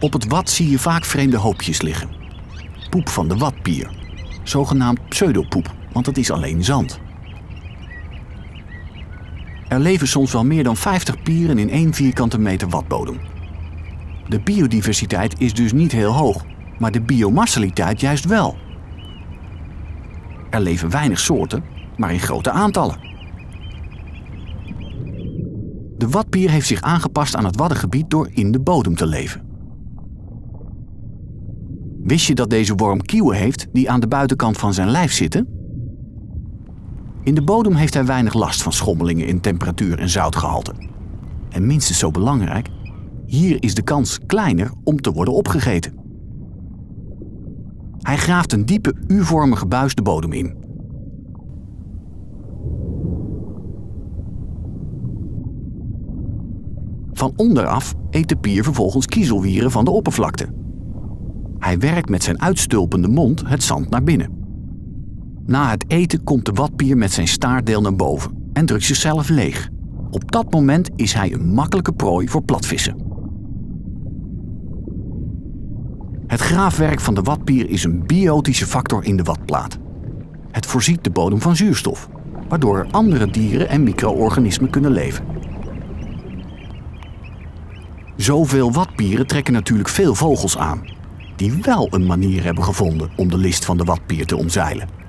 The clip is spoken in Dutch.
Op het wat zie je vaak vreemde hoopjes liggen. Poep van de watpier. Zogenaamd pseudopoep, want het is alleen zand. Er leven soms wel meer dan 50 pieren in één vierkante meter watbodem. De biodiversiteit is dus niet heel hoog, maar de biomassaliteit juist wel. Er leven weinig soorten, maar in grote aantallen. De watpier heeft zich aangepast aan het waddengebied door in de bodem te leven. Wist je dat deze worm kieuwen heeft die aan de buitenkant van zijn lijf zitten? In de bodem heeft hij weinig last van schommelingen in temperatuur en zoutgehalte. En minstens zo belangrijk, hier is de kans kleiner om te worden opgegeten. Hij graaft een diepe U-vormige buis de bodem in. Van onderaf eet de pier vervolgens kiezelwieren van de oppervlakte. Hij werkt met zijn uitstulpende mond het zand naar binnen. Na het eten komt de watpier met zijn staartdeel naar boven en drukt zichzelf leeg. Op dat moment is hij een makkelijke prooi voor platvissen. Het graafwerk van de watpier is een biotische factor in de watplaat. Het voorziet de bodem van zuurstof, waardoor andere dieren en micro-organismen kunnen leven. Zoveel watpieren trekken natuurlijk veel vogels aan, die wel een manier hebben gevonden om de list van de watpier te omzeilen.